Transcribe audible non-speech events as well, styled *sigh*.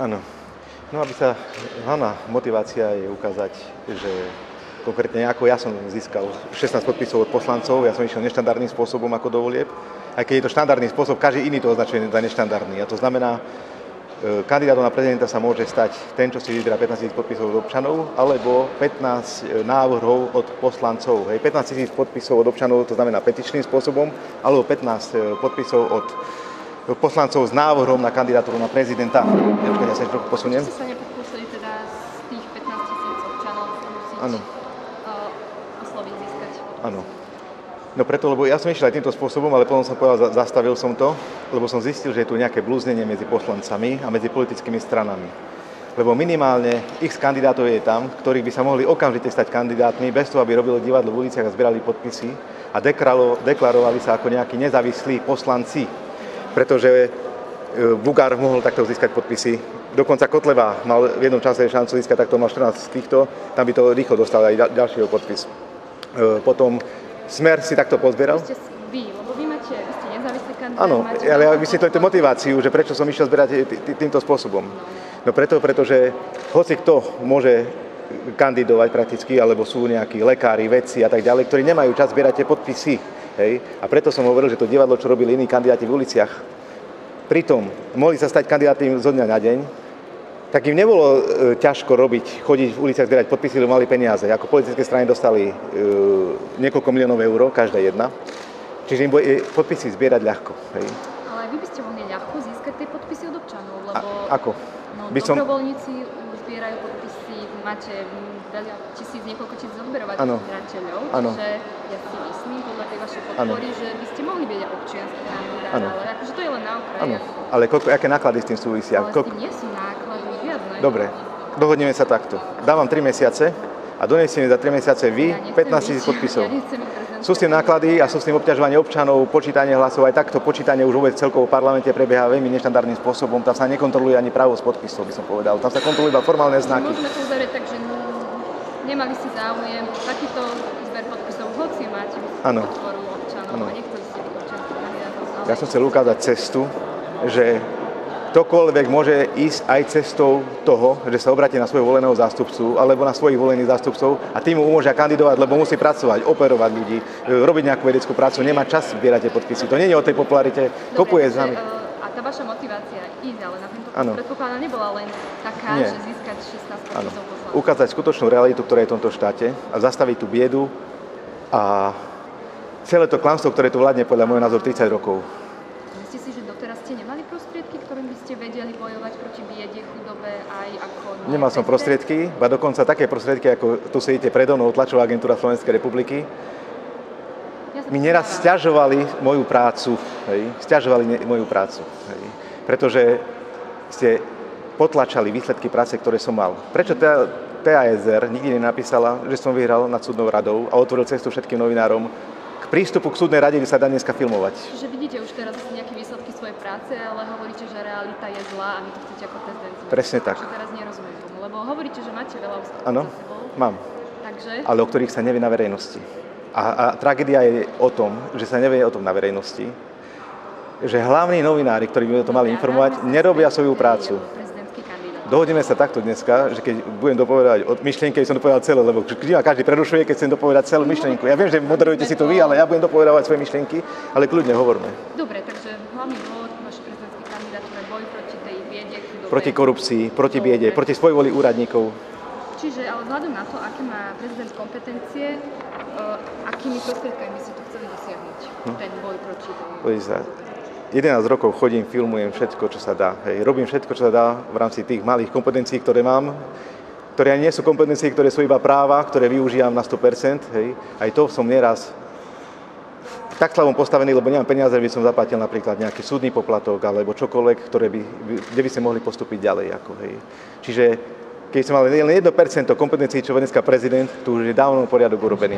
Áno. No aby sa, hlavná motivácia je ukázať, že konkrétne ako ja som získal 16 podpisov od poslancov, ja som išiel neštandardným spôsobom ako do volieb, aj keď je to štandardný spôsob, každý iný to označuje za neštandardný. A to znamená, e, kandidátom na prezidenta sa môže stať ten, čo si vyberá 15 tisíc podpisov od občanov, alebo 15 e, návrhov od poslancov. Hej, 15 tisíc podpisov od občanov, to znamená petičným spôsobom, alebo 15 e, podpisov od poslancov s návrhom na kandidatúru na prezidenta. Ja, sa trochu posuniem. Ste sa nepokúsili teda z tých 15 tisíc občanov ano. Uh, osloviť, získať Áno. No preto, lebo ja som išiel aj týmto spôsobom, ale potom som povedal, zastavil som to, lebo som zistil, že je tu nejaké blúznenie medzi poslancami a medzi politickými stranami. Lebo minimálne x kandidátov je tam, ktorých by sa mohli okamžite stať kandidátmi, bez toho, aby robili divadlo v uliciach a zbierali podpisy a deklarovali sa ako nejakí nezávislí poslanci pretože e, Bugár mohol takto získať podpisy. Dokonca Kotleva mal v jednom čase šancu získať takto, mal 14 z týchto, tam by to rýchlo dostal aj ďalšieho podpis. E, potom Smer si takto pozbieral. Vy, vy, lebo vy máte, vy ste nezávislý kandidát. Áno, ale ja vysvetľujem motiváciu, že prečo som išiel zbierať týmto spôsobom. No preto, pretože hoci kto môže kandidovať prakticky, alebo sú nejakí lekári, vedci a tak ďalej, ktorí nemajú čas zbierať tie podpisy Hej? A preto som hovoril, že to divadlo, čo robili iní kandidáti v uliciach, pritom mohli sa stať kandidáti zo dňa na deň, tak im nebolo e, ťažko robiť, chodiť v uliciach zbierať podpisy, lebo mali peniaze. Ako politické strany dostali e, niekoľko miliónov eur, každá jedna. Čiže im bude podpisy zbierať ľahko. Hej. Ale vy by ste mohli ľahko získať tie podpisy od občanov, lebo A, ako? No, by som... dobrovoľníci zbierajú podpisy, máte veľa tisíc, niekoľko tisíc odberovateľov, čiže ja si myslím, podľa tej vašej podpory, ano. že by ste mohli byť občiansky kandidát, ale akože to je len na okraji. Ano. Ale koľko, aké náklady s tým súvisia? Ale koľko... nie sú náklady, viac Dobre, dohodneme sa takto. Dávam 3 mesiace a donesieme za 3 mesiace vy ja 15 tisíc podpisov. *laughs* Ja sú s tým náklady a sú s tým obťažovanie občanov, počítanie hlasov, aj takto počítanie už vôbec celkovo v parlamente prebieha veľmi neštandardným spôsobom. Tam sa nekontroluje ani pravosť podpisov, by som povedal. Tam sa kontrolujú iba formálne znaky. Môžeme to uzavrieť tak, že nemali si záujem takýto zber podpisov, hoci máte ano. podporu občanov ano. a nechceli ste byť občanský kandidátov. Ja som chcel ukázať cestu, že ktokoľvek môže ísť aj cestou toho, že sa obráti na svojho voleného zástupcu alebo na svojich volených zástupcov a tým mu umožňa kandidovať, lebo musí pracovať, operovať ľudí, e, robiť nejakú vedeckú prácu, nemá čas zbierať tie podpisy. To nie je o tej popularite, kopuje s nami. A tá vaša motivácia ísť ale na tento predpokladá nebola len taká, nie. že získať 16 podpisov Ukázať skutočnú realitu, ktorá je v tomto štáte a zastaviť tú biedu a celé to klamstvo, ktoré tu vládne podľa môjho názoru 30 rokov ste vedeli bojovať proti biede, chudobe aj ako... Nemal som prostriedky, ba dokonca také prostriedky, ako tu sedíte predo mnou, tlačová agentúra Slovenskej republiky. Ja mi neraz stiažovali moju prácu, hej, stiažovali moju prácu, hej, pretože ste potlačali výsledky práce, ktoré som mal. Prečo TASR nikdy nenapísala, že som vyhral nad súdnou radou a otvoril cestu všetkým novinárom k prístupu k súdnej rade, kde sa dá dneska filmovať? Čiže vidíte už teraz svojej práce, ale hovoríte, že realita je zlá a vy to chcete ako tendenciu. Presne tak. Čiže teraz nerozumiem tomu, lebo hovoríte, že máte veľa úspechov Áno, mám. Takže? Ale o ktorých sa nevie na verejnosti. A, a tragédia je o tom, že sa nevie o tom na verejnosti, že hlavní novinári, ktorí by to mali informovať, nerobia svoju prácu. Dohodneme sa takto dneska, že keď budem dopovedať od myšlienky, som dopovedal celé, lebo vždy ma každý prerušuje, keď chcem dopovedať celú myšlienku. Ja viem, že moderujete si to vy, ale ja budem dopovedávať svoje myšlienky, ale kľudne hovorme. Dobre, takže hlavný dôvod vašej prezidentskej kandidatúry boj proti tej biede, chudobe. Proti korupcii, proti biede, Dobre. proti svojvoli úradníkov. Čiže, ale vzhľadom na to, aké má prezident kompetencie, uh, akými prostriedkami by si to chceli dosiahnuť, hm? ten boj proti... 11 rokov chodím, filmujem všetko, čo sa dá. Hej. Robím všetko, čo sa dá v rámci tých malých kompetencií, ktoré mám, ktoré ani nie sú kompetencie, ktoré sú iba práva, ktoré využívam na 100%. Hej. Aj to som nieraz tak slavom postavený, lebo nemám peniaze, by som zaplatil napríklad nejaký súdny poplatok alebo čokoľvek, ktoré by, kde by sme mohli postúpiť ďalej. Ako, hej. Čiže keď som mal len 1% kompetencií, čo dneska prezident, tu už je dávno poriadok urobený.